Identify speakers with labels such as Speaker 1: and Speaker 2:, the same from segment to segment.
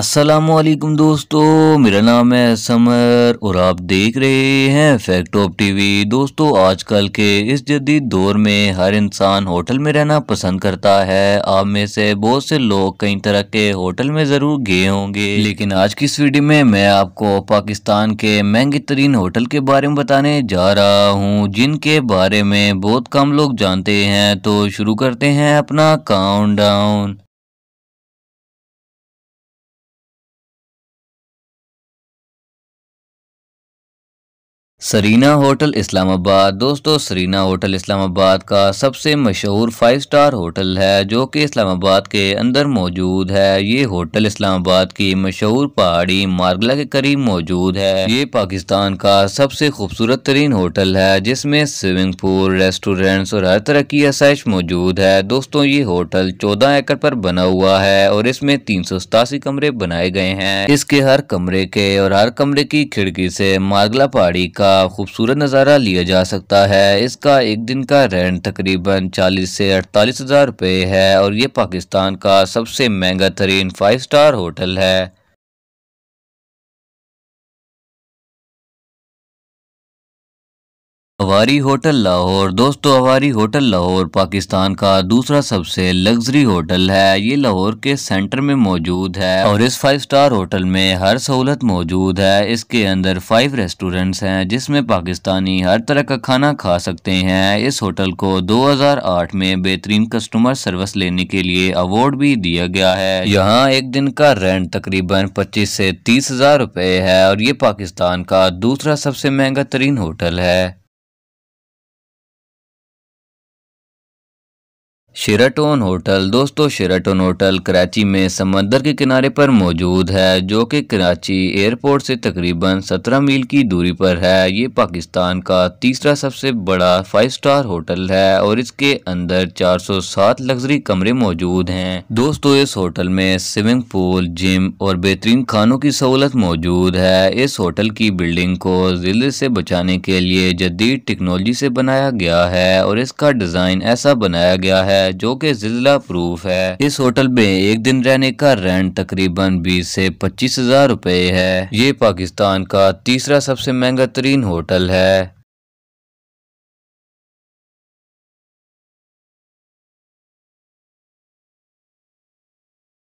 Speaker 1: असलकुम दोस्तों, मेरा नाम है समर और आप देख रहे हैं फैक्ट ऑफ़ टीवी दोस्तों, आजकल के इस जदीद दौर में हर इंसान होटल में रहना पसंद करता है। आप में से बहुत से लोग कई तरह के होटल में ज़रूर गए होंगे। लेकिन आज की इस वीडियो में मैं आपको पाकिस्तान के महँगे तरीन होटल के बारे में बताने जा रहा हूँ, जिनके बारे में बहुत कम लोग जानते हैं। तो शुरू करते हैं अपना count down Serena hotel Islamabad. दोस्तों, सरीना होटल इस्लामाबाद का सबसे मशहूर फाइव स्टार होटल है, जो कि इस्लामाबाद के अंदर मौजूद है। ये होटल इस्लामाबाद की मशहूर पहाड़ी मार्गला के करीब मौजूद है। ये पाकिस्तान का सबसे खूबसूरत तरीन होटल है, जिसमें स्विमिंग पूल रेस्टोरेंट्स और हर तरह की आसाइश मौजूद है। दोस्तों, ये होटल चौदह एकड़ पर बना हुआ है और इसमें तीन सौ सतासी कमरे बनाए गए हैं। इसके हर कमरे के और हर कमरे की खिड़की से मार्गला पहाड़ी का खूबसूरत नज़ारा लिया जा सकता है। इसका एक दिन का रेंट तकरीबन 40 से अड़तालीस हज़ार रुपये है और ये पाकिस्तान का सबसे महँगा तरीन फाइव स्टार होटल है। अवारी होटल लाहौर। दोस्तों अवारी होटल लाहौर पाकिस्तान का दूसरा सबसे लग्जरी होटल है। ये लाहौर के सेंटर में मौजूद है और इस फाइव स्टार होटल में हर सहूलत मौजूद है। इसके अंदर फाइव रेस्टोरेंट्स हैं, जिसमें पाकिस्तानी हर तरह का खाना खा सकते हैं। इस होटल को 2008 में बेहतरीन कस्टमर सर्विस लेने के लिए अवार्ड भी दिया गया है। यहाँ एक दिन का रेंट तकरीबन पच्चीस से तीस हज़ार रुपए है और ये पाकिस्तान का दूसरा सबसे महँगा तरीन होटल है। शेराटोन होटल दोस्तों शेराटोन होटल कराची में समंदर के किनारे पर मौजूद है, जो कि कराची एयरपोर्ट से तकरीबन 17 मील की दूरी पर है। ये पाकिस्तान का तीसरा सबसे बड़ा फाइव स्टार होटल है और इसके अंदर 407 लग्जरी कमरे मौजूद हैं। दोस्तों, इस होटल में स्विमिंग पूल जिम और बेहतरीन खानों की सहूलत मौजूद है। इस होटल की बिल्डिंग को ज़िले से बचाने के लिए जदीद टेक्नोलॉजी से बनाया गया है और इसका डिज़ाइन ऐसा बनाया गया है है, जो कि जिला प्रूफ है। इस होटल में एक दिन रहने का रेंट तकरीबन बीस से पच्चीस हज़ार रूपए है। ये पाकिस्तान का तीसरा सबसे महँगा तरीन होटल है।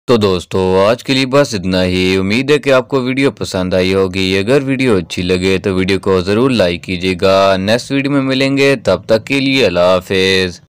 Speaker 1: तो दोस्तों, आज के लिए बस इतना ही। उम्मीद है कि आपको वीडियो पसंद आई होगी। अगर वीडियो अच्छी लगे तो वीडियो को ज़रूर लाइक कीजिएगा। नेक्स्ट वीडियो में मिलेंगे। तब तक के लिए अल्लाह हाफिज़।